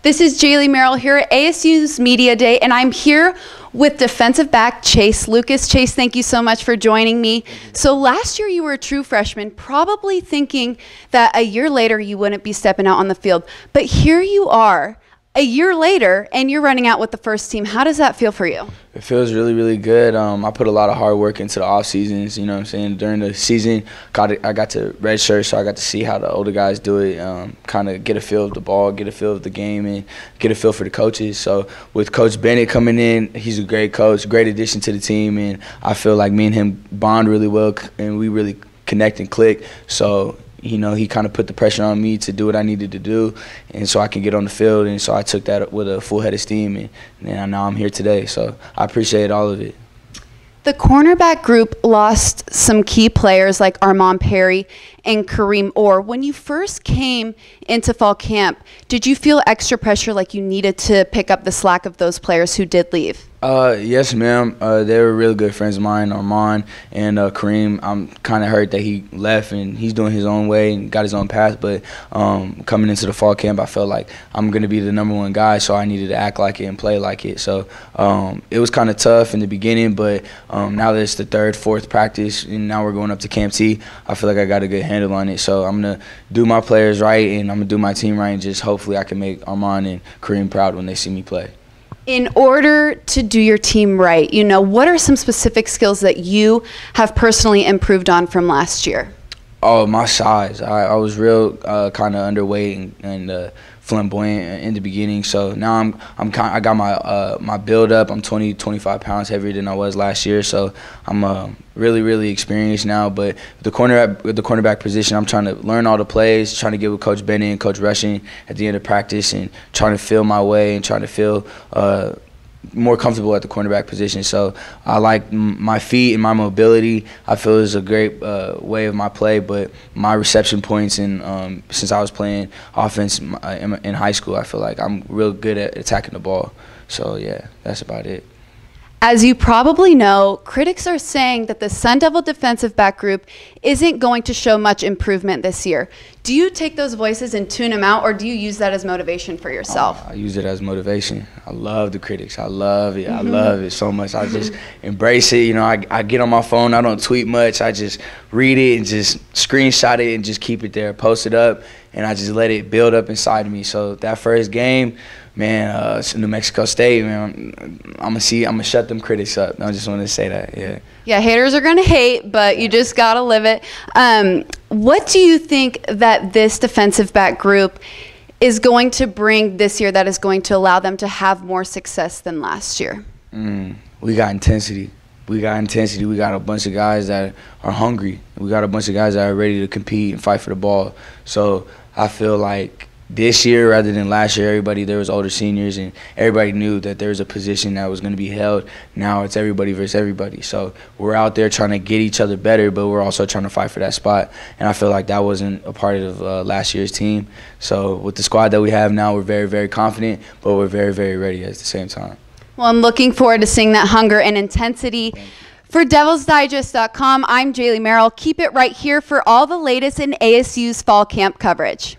This is Jaylee Merrill here at ASU's Media Day, and I'm here with defensive back Chase Lucas. Chase, thank you so much for joining me. So, last year you were a true freshman, probably thinking that a year later you wouldn't be stepping out on the field. But here you are a year later and you're running out with the first team. How does that feel for you? It feels really, really good. Um, I put a lot of hard work into the off seasons. You know what I'm saying? During the season, got I got to redshirt, so I got to see how the older guys do it. Um, kind of get a feel of the ball, get a feel of the game, and get a feel for the coaches. So with Coach Bennett coming in, he's a great coach, great addition to the team, and I feel like me and him bond really well, and we really connect and click. So you know, he kind of put the pressure on me to do what I needed to do, and so I can get on the field. And so I took that with a full head of steam, and, and now I'm here today. So I appreciate all of it. The cornerback group lost some key players like Armand Perry and Kareem Orr. When you first came into fall camp, did you feel extra pressure like you needed to pick up the slack of those players who did leave? Uh, yes, ma'am. Uh, they were really good friends of mine, Armand and uh, Kareem. I'm kind of hurt that he left and he's doing his own way and got his own path. But um, coming into the fall camp, I felt like I'm going to be the number one guy, so I needed to act like it and play like it. So um, it was kind of tough in the beginning, but um, now that it's the third, fourth practice, and now we're going up to Camp T, I feel like I got a good handle on it. So I'm to do my players right and I'm to do my team right and just hopefully I can make Armand and Kareem proud when they see me play in order to do your team right, you know, what are some specific skills that you have personally improved on from last year? Oh, my size. I, I was real uh, kind of underweight and, and uh, flamboyant in the beginning. So now I'm I'm kind I got my uh, my build up. I'm 20 25 pounds heavier than I was last year. So I'm uh, really really experienced now. But the corner the cornerback position, I'm trying to learn all the plays, trying to get with Coach Benny and Coach Rushing at the end of practice, and trying to feel my way and trying to feel. Uh, more comfortable at the cornerback position. So I like my feet and my mobility. I feel is a great uh, way of my play. But my reception points and um, since I was playing offense uh, in high school, I feel like I'm real good at attacking the ball. So yeah, that's about it. As you probably know, critics are saying that the Sun Devil defensive back group isn't going to show much improvement this year. Do you take those voices and tune them out, or do you use that as motivation for yourself? Oh, I use it as motivation. I love the critics. I love it. Mm-hmm. I love it so much. I just embrace it. You know, I, I get on my phone. I don't tweet much. I just read it and just screenshot it and just keep it there, post it up, and I just let it build up inside of me. So that first game, man, uh, New Mexico State, man, I'm, gonna see, I'm gonna shut them critics up. I just wanted to say that, yeah. Yeah, haters are gonna hate, but you just gotta live it. Um, what do you think that this defensive back group is going to bring this year that is going to allow them to have more success than last year? Mm, we got intensity. We got intensity. We got a bunch of guys that are hungry. We got a bunch of guys that are ready to compete and fight for the ball. So I feel like this year rather than last year everybody there was older seniors and everybody knew that there was a position that was going to be held now it's everybody versus everybody so we're out there trying to get each other better but we're also trying to fight for that spot and i feel like that wasn't a part of uh, last year's team so with the squad that we have now we're very very confident but we're very very ready at the same time well i'm looking forward to seeing that hunger and intensity for DevilsDigest.com, I'm Jaylee Merrill. Keep it right here for all the latest in ASU's fall camp coverage.